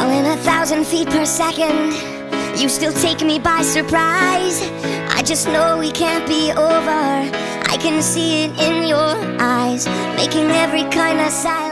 In a thousand feet per second. You still take me by surprise. I just know we can't be over. I can see it in your eyes Making every kind of silence